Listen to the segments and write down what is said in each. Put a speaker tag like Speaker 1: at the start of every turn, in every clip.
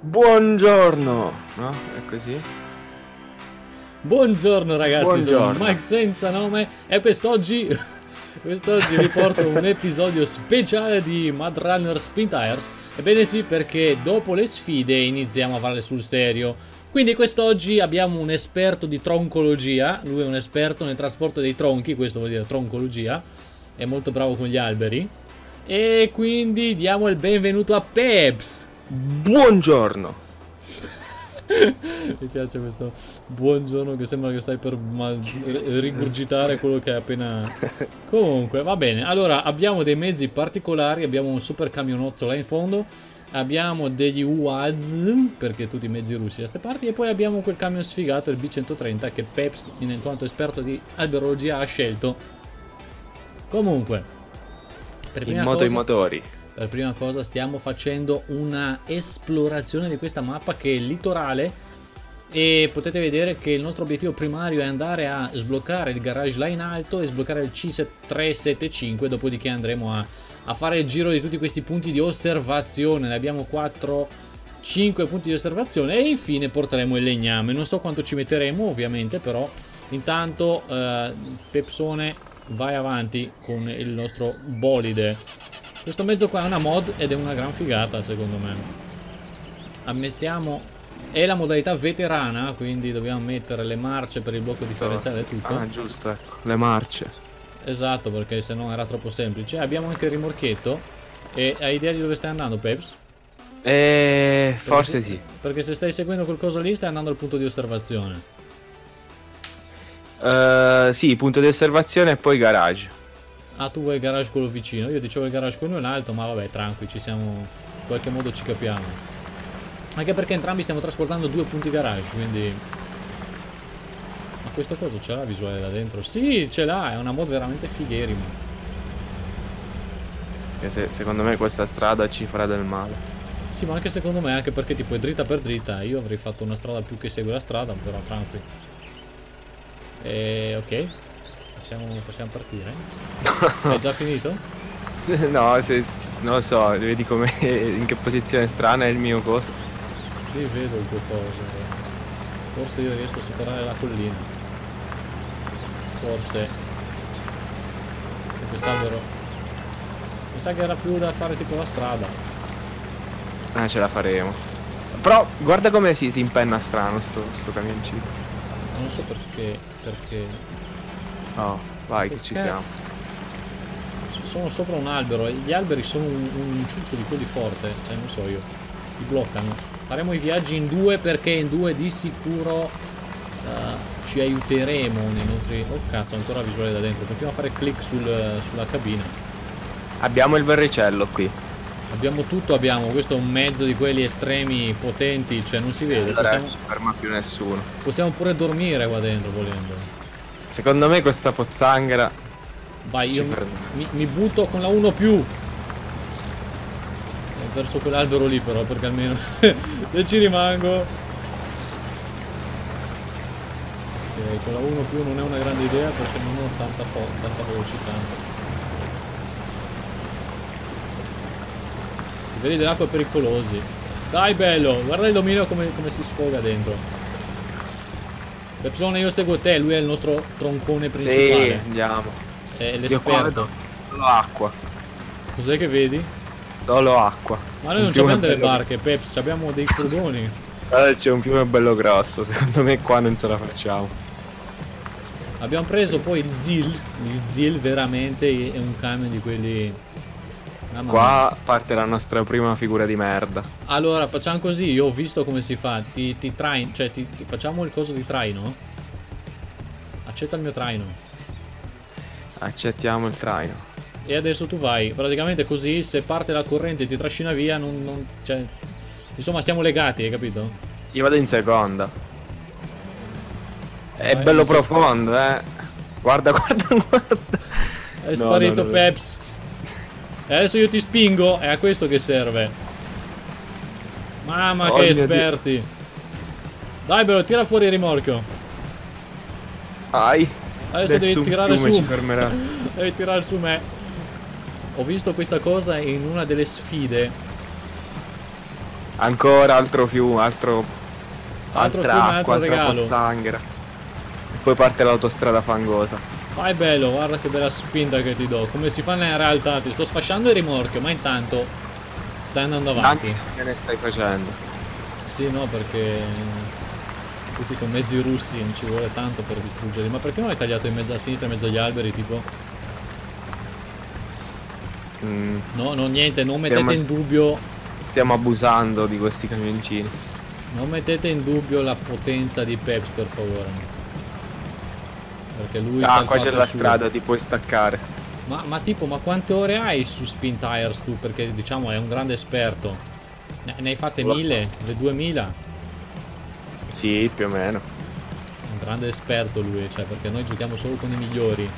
Speaker 1: Buongiorno, no? È così?
Speaker 2: Buongiorno ragazzi,
Speaker 1: Buongiorno.
Speaker 2: sono Mike senza nome e quest'oggi quest'oggi vi porto un episodio speciale di Mud Runner Spin Tires. Ebbene sì, perché dopo le sfide iniziamo a farle sul serio. Quindi quest'oggi abbiamo un esperto di troncologia, lui è un esperto nel trasporto dei tronchi, questo vuol dire troncologia, è molto bravo con gli alberi. E quindi diamo il benvenuto a Peps.
Speaker 1: Buongiorno.
Speaker 2: Mi piace questo buongiorno che sembra che stai per rigurgitare quello che hai appena... Comunque, va bene. Allora, abbiamo dei mezzi particolari, abbiamo un super camionozzo là in fondo, abbiamo degli UAZ, perché tutti i mezzi russi da queste parti, e poi abbiamo quel camion sfigato, il B130, che Peps, in quanto esperto di alberologia, ha scelto. Comunque, per
Speaker 1: In
Speaker 2: prima
Speaker 1: moto
Speaker 2: cosa-
Speaker 1: i motori.
Speaker 2: per prima cosa stiamo facendo una esplorazione di questa mappa che è litorale e potete vedere che il nostro obiettivo primario è andare a sbloccare il garage là in alto e sbloccare il C375 dopodiché andremo a, a fare il giro di tutti questi punti di osservazione ne abbiamo 4 5 punti di osservazione e infine porteremo il legname non so quanto ci metteremo ovviamente però intanto eh, Pepsone vai avanti con il nostro bolide questo mezzo qua è una mod ed è una gran figata secondo me. Ammestiamo... È la modalità veterana, quindi dobbiamo mettere le marce per il blocco differenziale e tutto.
Speaker 1: Ah, giusto, ecco. Le marce.
Speaker 2: Esatto, perché se no era troppo semplice. Abbiamo anche il rimorchietto. E hai idea di dove stai andando, Peps?
Speaker 1: Eh, forse
Speaker 2: Perché-
Speaker 1: sì.
Speaker 2: Perché se stai seguendo qualcosa lì stai andando al punto di osservazione.
Speaker 1: Eh, sì, punto di osservazione e poi garage.
Speaker 2: Ah, tu vuoi il garage quello vicino. Io dicevo il garage quello in alto, ma vabbè, tranqui, ci siamo... In qualche modo ci capiamo. Anche perché entrambi stiamo trasportando due punti garage, quindi... Ma questo coso ce l'ha visuale da dentro? Sì, ce l'ha, è una mod veramente figherima.
Speaker 1: Che se- secondo me questa strada ci farà del male.
Speaker 2: Sì, ma anche secondo me, anche perché tipo è dritta per dritta. Io avrei fatto una strada più che segue la strada, però tranqui. E ok. Possiamo, possiamo partire? Hai già finito?
Speaker 1: no, se, non lo so, vedi come in che posizione strana è il mio coso.
Speaker 2: Sì, vedo il tuo coso. Forse io riesco a superare la collina. Forse. E quest'albero. Mi sa che era più da fare tipo la strada.
Speaker 1: Ah, ce la faremo. Però guarda come si, si impenna strano sto, sto camioncino.
Speaker 2: Non so perché. Perché.
Speaker 1: Oh, vai che
Speaker 2: Che
Speaker 1: ci
Speaker 2: cazzo?
Speaker 1: siamo.
Speaker 2: Sono sopra un albero e gli alberi sono un, un inciuccio di quelli forte. Cioè, non so io. Ti bloccano. Faremo i viaggi in due perché in due di sicuro eh, ci aiuteremo nei nostri. Oh cazzo, ancora visuale da dentro. Continuiamo a fare clic sul- sulla cabina.
Speaker 1: Abbiamo il verricello qui.
Speaker 2: Abbiamo tutto, abbiamo. Questo è un mezzo di quelli estremi, potenti, cioè non si vede.
Speaker 1: Allora
Speaker 2: Possiamo,
Speaker 1: non ferma più nessuno.
Speaker 2: possiamo pure dormire qua dentro volendo.
Speaker 1: Secondo me questa pozzanghera
Speaker 2: Vai, io mi, mi- butto con la 1 più. Ho perso quell'albero lì però, perché almeno se ci rimango. Ok, con la 1 più non è una grande idea perché non ho tanta, tanta velocità. I veli dell'acqua pericolosi. Dai bello, guarda il dominio come, come si sfoga dentro. Pepsone io seguo te, lui è il nostro troncone
Speaker 1: Sì,
Speaker 2: principale.
Speaker 1: andiamo.
Speaker 2: È l'esperto.
Speaker 1: solo acqua.
Speaker 2: Cos'è che vedi?
Speaker 1: Solo acqua.
Speaker 2: Ma noi non abbiamo delle
Speaker 1: bello-
Speaker 2: barche, Peps, abbiamo dei cordoni.
Speaker 1: Eh, c'è un fiume bello grosso, secondo me qua non ce la facciamo.
Speaker 2: abbiamo preso poi il Zil. Il Zil veramente è un camion di quelli. Mamma mia.
Speaker 1: Qua parte la nostra prima figura di merda.
Speaker 2: Allora, facciamo così, io ho visto come si fa. Ti, ti train, cioè ti, ti- facciamo il coso di traino. Accetta il mio traino.
Speaker 1: Accettiamo il traino.
Speaker 2: E adesso tu vai. Praticamente così, se parte la corrente e ti trascina via, non. non- cioè. Insomma, stiamo legati, hai capito?
Speaker 1: Io vado in seconda. È
Speaker 2: Vai,
Speaker 1: bello profondo, eh. Guarda, guarda, guarda.
Speaker 2: È
Speaker 1: No,
Speaker 2: sparito
Speaker 1: no, no.
Speaker 2: Peps. E adesso io ti spingo, è a questo che serve. Mamma
Speaker 1: Oh
Speaker 2: che
Speaker 1: mio Dio.
Speaker 2: esperti. Dai bello, tira fuori il rimorchio.
Speaker 1: Ai.
Speaker 2: Adesso devi tirare su. devi tirare su me. ho visto questa cosa in una delle sfide.
Speaker 1: Ancora altro fiume, altro...
Speaker 2: Altro
Speaker 1: altra
Speaker 2: fiume,
Speaker 1: acqua,
Speaker 2: altro
Speaker 1: altra pozzanghera. E poi parte l'autostrada fangosa.
Speaker 2: Vai bello, guarda che bella spinta che ti do. Come si fa nella realtà? Ti sto sfasciando il rimorchio, ma intanto stai andando avanti.
Speaker 1: Che ne stai facendo?
Speaker 2: Sì, no, perché questi sono mezzi russi, non ci vuole tanto per distruggerli. Ma perché non hai tagliato in mezzo a sinistra, in mezzo agli alberi, tipo?
Speaker 1: Mm,
Speaker 2: No, no, niente, non
Speaker 1: Stiamo
Speaker 2: mettete in dubbio,
Speaker 1: stiamo abusando di questi camioncini.
Speaker 2: non mettete in dubbio la potenza di Peps, per favore. Perché lui
Speaker 1: Ah, qua c'è la strada, ti puoi staccare.
Speaker 2: Ma, ma tipo, ma quante ore hai su Spin Tires tu? Perché diciamo è un grande esperto. Ne, ne hai fatte mille? Le duemila?
Speaker 1: Sì, più o meno.
Speaker 2: Un grande esperto lui, cioè perché noi giochiamo solo con i migliori.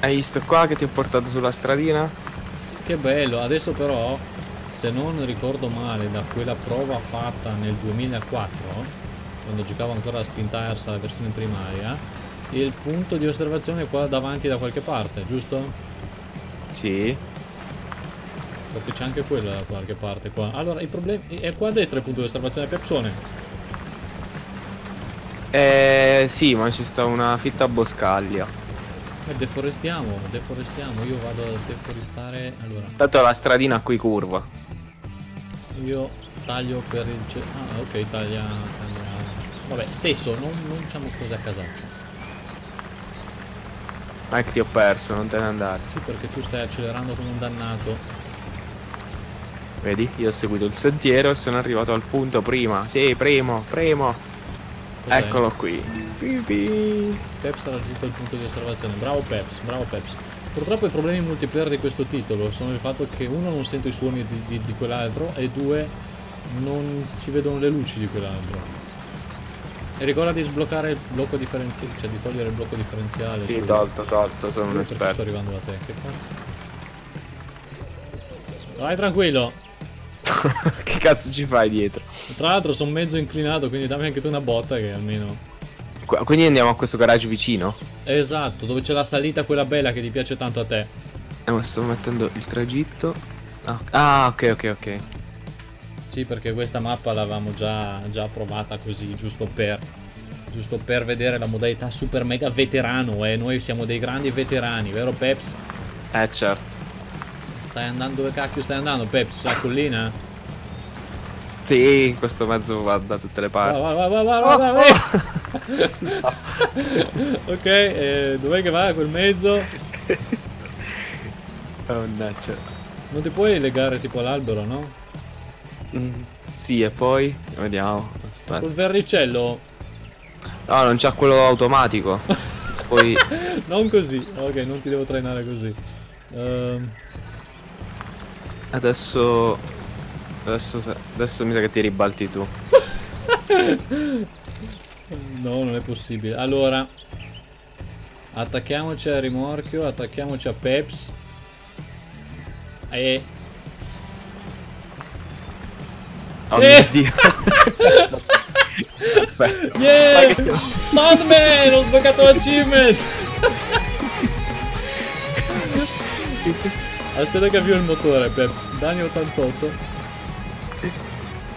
Speaker 1: Hai visto qua che ti ho portato sulla stradina?
Speaker 2: Sì, che bello, adesso però, se non ricordo male, da quella prova fatta nel 2004, quando giocavo ancora a Spin Tires alla versione primaria, il punto di osservazione qua davanti da qualche parte, giusto?
Speaker 1: Sì.
Speaker 2: Perché c'è anche quella da qualche parte qua. Allora, il problema è qua a destra il punto di osservazione Pepsone.
Speaker 1: Eh, sì, ma ci sta una fitta boscaglia.
Speaker 2: E deforestiamo, deforestiamo. Io vado a deforestare. Allora,
Speaker 1: Tanto la stradina qui curva.
Speaker 2: io taglio per il... Ah, ok, taglia... taglia- Vabbè, stesso, non, non diciamo cose a casaccio.
Speaker 1: Ma è che ti ho perso, non te ne andare.
Speaker 2: Sì, perché tu stai accelerando come un dannato.
Speaker 1: Vedi? Io ho seguito il sentiero e sono arrivato al punto prima. Sì, primo, primo. Eccolo qui. Pi, pi.
Speaker 2: Peps ha raggiunto il punto di osservazione. Bravo Peps, bravo Peps. Purtroppo i problemi multiplayer di questo titolo sono il fatto che uno non sento i suoni di, di- di quell'altro e due non si vedono le luci di quell'altro. E ricorda di sbloccare il blocco differenziale, cioè di togliere il blocco differenziale.
Speaker 1: Sì, tolto, tolto, sono un
Speaker 2: Perché sto
Speaker 1: esperto.
Speaker 2: arrivando da te, che cazzo? Vai tranquillo.
Speaker 1: che cazzo ci fai dietro?
Speaker 2: Tra l'altro sono mezzo inclinato, quindi dammi anche tu una botta che almeno...
Speaker 1: Qua- quindi andiamo a questo garage vicino?
Speaker 2: Esatto, dove c'è la salita quella bella che ti piace tanto a te.
Speaker 1: Eh, ma sto mettendo il tragitto. Ah, ah, ok, ok, ok.
Speaker 2: Sì, perché questa mappa l'avevamo già, già provata così, giusto per, giusto per vedere la modalità super mega veterano, eh. Noi siamo dei grandi veterani, vero Peps?
Speaker 1: Eh, certo.
Speaker 2: Stai andando dove cacchio stai andando, Peps? Sulla collina?
Speaker 1: Sì, questo mezzo va da tutte le parti.
Speaker 2: vai, vai, vai, vai, vai, vai, vai. ok, eh, dov'è che va quel mezzo?
Speaker 1: Oh, Mannaggia.
Speaker 2: Non ti puoi legare tipo all'albero, no?
Speaker 1: Mm, sì, e poi? Vediamo. Aspetta.
Speaker 2: Col verricello?
Speaker 1: No, non c'ha quello automatico. Poi.
Speaker 2: Non così. Ok, non ti devo trainare così. Ehm,
Speaker 1: Adesso. Adesso, adesso mi sa che ti ribalti tu.
Speaker 2: No, non è possibile. Allora, attacchiamoci al rimorchio, attacchiamoci a Peps. E...
Speaker 1: Oh
Speaker 2: Eh.
Speaker 1: mio dio. Aspetta.
Speaker 2: Yeah! Stuntman! Ho sbloccato l'achievement! Aspetta che avvio il motore, Peps. Dani 88.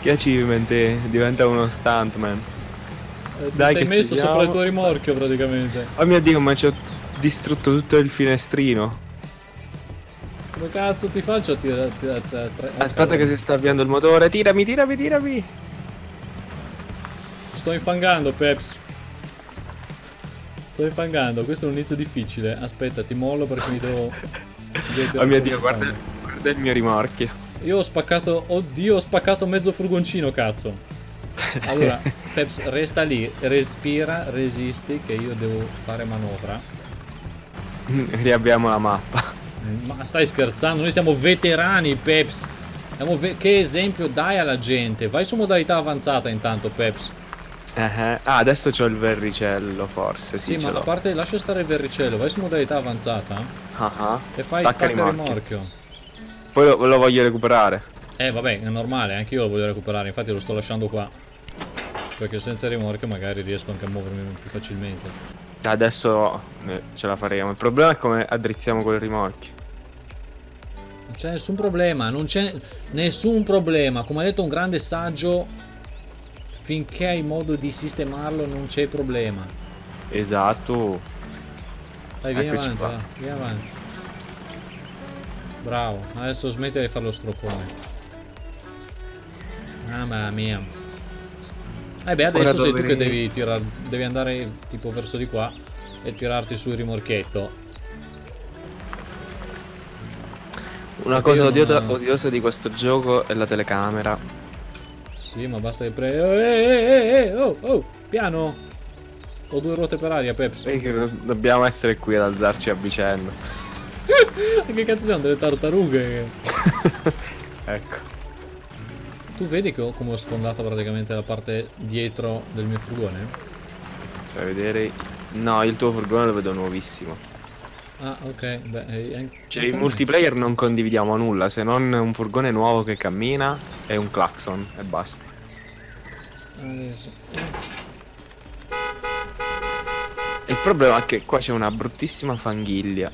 Speaker 1: Che achievement è? Diventa uno stuntman.
Speaker 2: Eh,
Speaker 1: Dai
Speaker 2: stai messo sopra il tuo rimorchio praticamente.
Speaker 1: Oh mio dio, ma ci ho distrutto tutto il finestrino.
Speaker 2: Come cazzo ti faccio a tirare...
Speaker 1: Aspetta che si sta avviando il motore. Tirami, tirami, tirami.
Speaker 2: Sto infangando, Peps. Sto infangando, questo è un inizio difficile. Aspetta, ti mollo perché mi devo. devo
Speaker 1: Oh mio dio, guarda, guarda il mio rimorchio.
Speaker 2: Io ho spaccato. Oddio, ho spaccato mezzo furgoncino, cazzo. Allora, Peps, resta lì, respira, resisti, che io devo fare manovra.
Speaker 1: Riabbiamo la mappa.
Speaker 2: Ma stai scherzando? Noi siamo veterani, Peps. Siamo ve- che esempio dai alla gente? Vai su modalità avanzata intanto, Peps.
Speaker 1: Eh, eh. Ah, adesso c'ho il verricello, forse. Sì,
Speaker 2: Sì, ma a parte lascia stare il verricello, vai su modalità avanzata
Speaker 1: Ah, ah.
Speaker 2: e fai
Speaker 1: Stacca
Speaker 2: stacca
Speaker 1: rimorchio.
Speaker 2: rimorchio.
Speaker 1: Poi lo, lo voglio recuperare.
Speaker 2: Eh vabbè, è normale, anche io lo voglio recuperare, infatti lo sto lasciando qua. Perché senza rimorchio magari riesco anche a muovermi più facilmente.
Speaker 1: Adesso eh, ce la faremo. Il problema è come addrizziamo quel rimorchio.
Speaker 2: Non c'è nessun problema, non c'è nessun problema. Come ha detto un grande saggio, finché hai modo di sistemarlo non c'è problema.
Speaker 1: Esatto.
Speaker 2: Dai, vieni
Speaker 1: Eccoci
Speaker 2: avanti, va, vieni avanti. Bravo, adesso smetti di fare lo scroccone. Mamma mia. Eh beh, adesso sei tu che devi tirare, devi andare tipo verso di qua e tirarti sul rimorchietto.
Speaker 1: Una cosa
Speaker 2: io
Speaker 1: odiosa,
Speaker 2: non-
Speaker 1: odiosa di questo gioco è la telecamera.
Speaker 2: Sì, ma basta che pre... Oh, eh, eh, oh, oh, piano! Ho due ruote per aria, Peps.
Speaker 1: E dobbiamo essere qui ad alzarci a vicenda.
Speaker 2: che cazzo siamo delle tartarughe?
Speaker 1: ecco.
Speaker 2: Tu vedi che ho, come ho sfondato praticamente la parte dietro del mio furgone?
Speaker 1: Cioè, vedere. No, il tuo furgone lo vedo nuovissimo.
Speaker 2: Ah, ok, beh... eh,
Speaker 1: Cioè, in multiplayer non condividiamo nulla se non un furgone nuovo che cammina e un clacson e basta.
Speaker 2: Adesso... eh.
Speaker 1: Il problema è che qua c'è una bruttissima fanghiglia.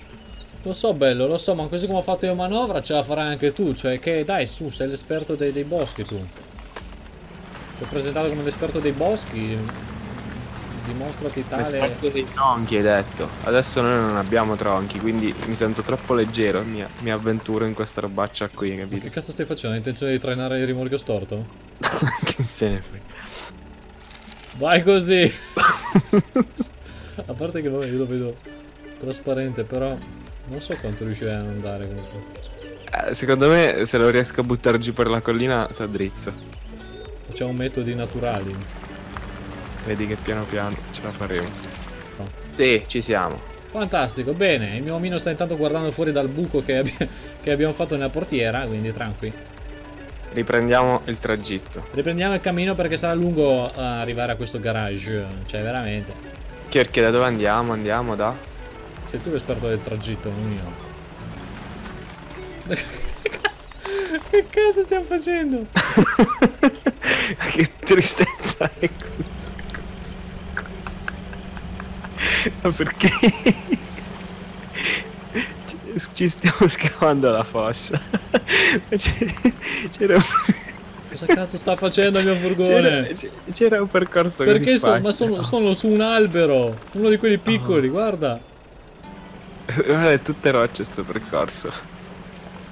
Speaker 2: Lo so bello, lo so, ma così come ho fatto io manovra ce la farai anche tu, cioè che dai su, sei l'esperto dei, dei boschi tu. Ti ho presentato come l'esperto dei boschi, dimostrati tale...
Speaker 1: L'esperto dei tronchi hai detto. Adesso noi non abbiamo tronchi, quindi mi sento troppo leggero. Mi, mi avventuro in questa robaccia qui,
Speaker 2: Ma
Speaker 1: capito?
Speaker 2: che cazzo stai facendo? Hai intenzione di trainare il rimorchio storto?
Speaker 1: che se ne frega.
Speaker 2: Vai così! A parte che vabbè, io lo vedo trasparente, però non so quanto riuscirei ad andare comunque.
Speaker 1: Eh, secondo me se lo riesco a buttare giù per la collina sa drizzo.
Speaker 2: Facciamo metodi naturali.
Speaker 1: Vedi che piano piano ce la faremo.
Speaker 2: No.
Speaker 1: Sì, ci siamo.
Speaker 2: Fantastico, bene. Il mio omino sta intanto guardando fuori dal buco che, abbi- che abbiamo fatto nella portiera, quindi tranqui.
Speaker 1: Riprendiamo il tragitto.
Speaker 2: Riprendiamo il cammino perché sarà lungo eh, arrivare a questo garage. Cioè, veramente.
Speaker 1: Perché da dove andiamo? Andiamo da...
Speaker 2: Sei tu l'esperto del tragitto, non io. che cazzo? Che cazzo stiamo facendo?
Speaker 1: che tristezza è questa cosa. Ma perché? Ci- stiamo scavando la fossa. C'era un...
Speaker 2: Cosa cazzo sta facendo il mio furgone?
Speaker 1: C'era, un percorso
Speaker 2: Perché
Speaker 1: così
Speaker 2: so- ma sono, sono su un albero, uno di quelli piccoli, guarda.
Speaker 1: Guarda, è tutte rocce sto percorso.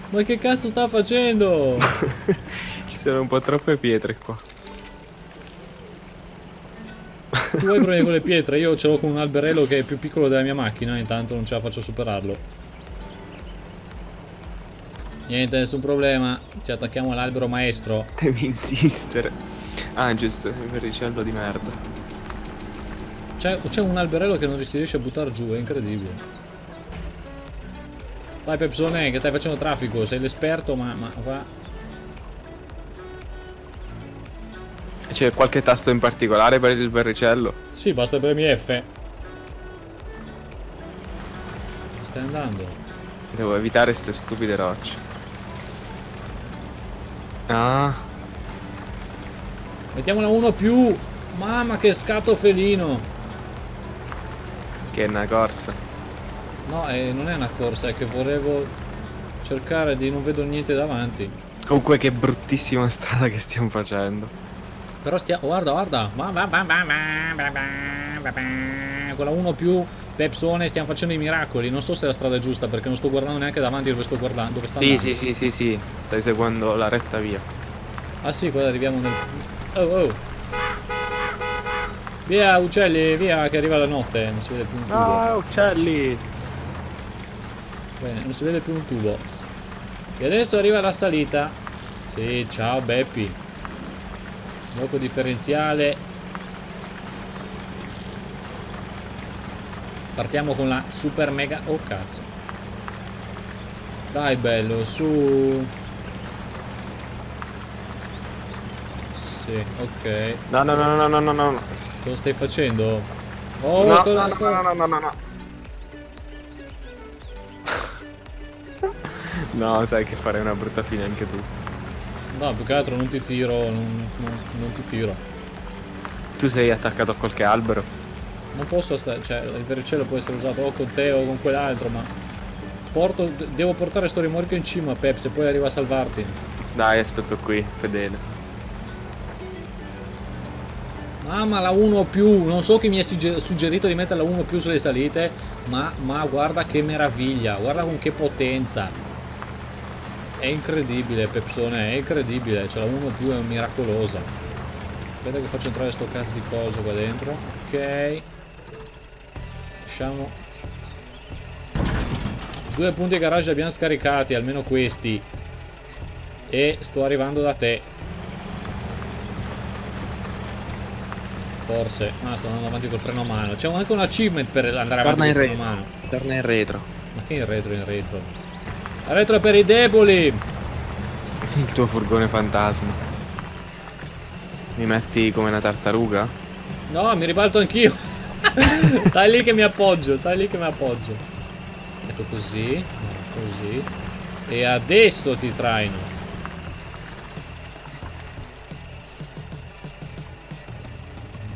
Speaker 2: Ma che cazzo sta facendo?
Speaker 1: Ci sono un po' troppe pietre qua.
Speaker 2: Tu vuoi prendere con le pietre, io ce l'ho con un alberello che è più piccolo della mia macchina, intanto non ce la faccio a superarlo. Niente, nessun problema, ci attacchiamo all'albero maestro.
Speaker 1: Devi insistere. Ah, giusto, il verricello di merda.
Speaker 2: C'è, c'è un alberello che non si riesce a buttare giù, è incredibile. Vai Pepsone, che stai facendo traffico, sei l'esperto, ma, ma qua...
Speaker 1: C'è qualche tasto in particolare per il verricello?
Speaker 2: Sì, basta premi F. Dove stai andando?
Speaker 1: Devo evitare queste stupide rocce. Ah,
Speaker 2: Mettiamola uno più! Mamma che scatto felino!
Speaker 1: che è una corsa.
Speaker 2: No, eh, non è una corsa, è che volevo cercare di non vedo niente davanti.
Speaker 1: Comunque che bruttissima strada che stiamo facendo.
Speaker 2: Però stiamo, oh, guarda, guarda. Con la 1 più Pepsone stiamo facendo i miracoli. Non so se è la strada è giusta perché non sto guardando neanche davanti dove sto guardando. Dove sta
Speaker 1: sì, sì, sì, sì, sì. Stai seguendo la retta via.
Speaker 2: Ah sì, qua arriviamo nel... Oh, oh. Via uccelli, via che arriva la notte, non si vede più.
Speaker 1: No, uccelli!
Speaker 2: Bene, non si vede più un tubo. E adesso arriva la salita. Sì, ciao Beppi. Blocco differenziale. Partiamo con la super mega... Oh cazzo. Dai bello, su. Sì, ok.
Speaker 1: No, no, no, no, no, no, no.
Speaker 2: Cosa stai facendo? Oh,
Speaker 1: no,
Speaker 2: cosa-
Speaker 1: no, no, no, no, no, no, no. Sai che farei una brutta fine anche tu.
Speaker 2: No, più che altro non ti tiro, non, non- non ti tiro.
Speaker 1: Tu sei attaccato a qualche albero.
Speaker 2: Non posso stare, cioè il verricello può essere usato o con te o con quell'altro, ma porto, devo portare sto rimorchio in cima, Pep, se poi arriva a salvarti.
Speaker 1: Dai, aspetto qui, fedele.
Speaker 2: Mamma la 1 più, non so chi mi ha suggerito di mettere la 1 più sulle salite, ma, ma guarda che meraviglia, guarda con che potenza. È incredibile Pepsone, è incredibile, cioè la 1 più è miracolosa. Aspetta che faccio entrare sto cazzo di coso qua dentro. Ok. Lasciamo. Due punti garage abbiamo scaricati, almeno questi. E sto arrivando da te. Forse. Ah, sto andando avanti col freno a mano. C'è anche un achievement per andare
Speaker 1: Torna
Speaker 2: avanti col freno a mano.
Speaker 1: Torna in retro.
Speaker 2: Ma che in retro, in retro? Retro per i deboli!
Speaker 1: Il tuo furgone fantasma. Mi metti come una tartaruga?
Speaker 2: No, mi ribalto anch'io. stai lì che mi appoggio, stai lì che mi appoggio. Ecco così, così. E adesso ti traino.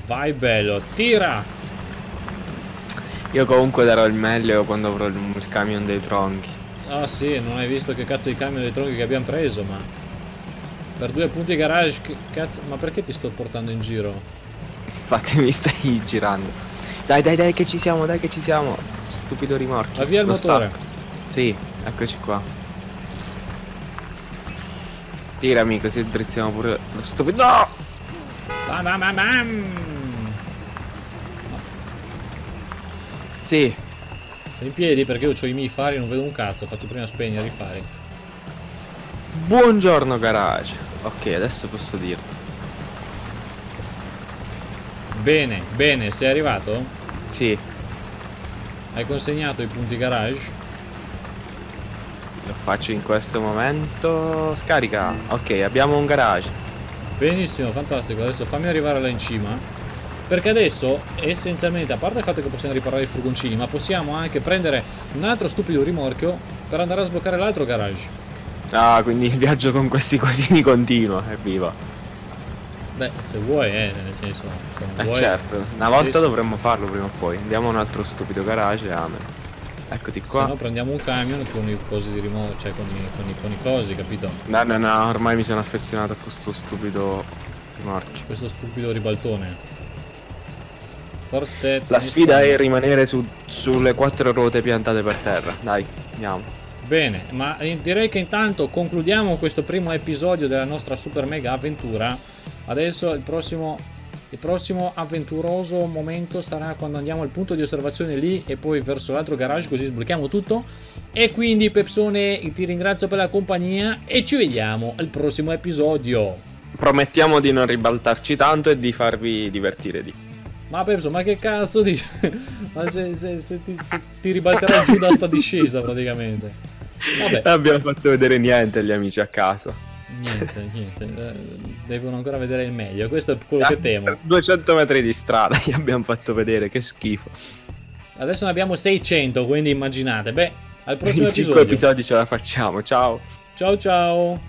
Speaker 2: Vai bello, tira!
Speaker 1: Io comunque darò il meglio quando avrò il camion dei tronchi.
Speaker 2: Ah sì, non hai visto che cazzo di camion dei tronchi che abbiamo preso, ma... Per due punti garage, che cazzo... Ma perché ti sto portando in giro?
Speaker 1: Infatti mi stai girando. Dai, dai, dai, che ci siamo, dai, che ci siamo. Stupido rimorchio.
Speaker 2: Avvia il
Speaker 1: Lo
Speaker 2: motore.
Speaker 1: stacco. Sì, eccoci qua. Tirami così drizziamo pure lo stupido. No!
Speaker 2: Bam, bam, bam, bam.
Speaker 1: Sì,
Speaker 2: Sei in piedi perché io ho i miei fari e non vedo un cazzo, faccio prima spegnere i fari.
Speaker 1: buongiorno garage. Ok, adesso posso dirlo.
Speaker 2: Bene, bene, sei arrivato?
Speaker 1: Sì,
Speaker 2: Hai consegnato i punti garage?
Speaker 1: lo faccio in questo momento. Scarica. Ok, abbiamo un garage.
Speaker 2: Benissimo, fantastico. Adesso fammi arrivare là in cima. Perché adesso, essenzialmente, a parte il fatto che possiamo riparare i furgoncini, ma possiamo anche prendere un altro stupido rimorchio per andare a sbloccare l'altro garage.
Speaker 1: Ah, quindi il viaggio con questi cosini continua. Evviva.
Speaker 2: Beh, se vuoi, eh, nel senso... se
Speaker 1: Eh
Speaker 2: vuoi-
Speaker 1: certo, una volta
Speaker 2: sì.
Speaker 1: dovremmo farlo prima o poi. Andiamo a un altro stupido garage e amen. Eccoti
Speaker 2: Se
Speaker 1: qua.
Speaker 2: no prendiamo un camion con i cosi di rimorchio, cioè con i, con, i, con i cosi, capito?
Speaker 1: No, no, no, ormai mi sono affezionato a questo stupido rimorchio.
Speaker 2: Questo stupido ribaltone. Step,
Speaker 1: La sfida è rimanere su- sulle quattro ruote piantate per terra. Dai, andiamo.
Speaker 2: Bene, ma eh, direi che intanto concludiamo questo primo episodio della nostra super mega avventura. Adesso il prossimo, il prossimo avventuroso momento sarà quando andiamo al punto di osservazione lì e poi verso l'altro garage così sblocchiamo tutto. E quindi Pepsone ti ringrazio per la compagnia e ci vediamo al prossimo episodio.
Speaker 1: Promettiamo di non ribaltarci tanto e di farvi divertire di.
Speaker 2: Ma Pepso, ma che cazzo dici? ma se, se- se ti, se ti ribalterai giù da sta discesa praticamente. Vabbè.
Speaker 1: Non abbiamo fatto vedere niente agli amici a casa.
Speaker 2: Niente, niente, eh, devono ancora vedere il meglio, questo è quello che temo.
Speaker 1: 200 metri di strada gli abbiamo fatto vedere, che schifo.
Speaker 2: Adesso ne abbiamo 600, quindi immaginate. Beh, al prossimo
Speaker 1: In 5
Speaker 2: episodio.
Speaker 1: episodi ce la facciamo, ciao.
Speaker 2: Ciao ciao.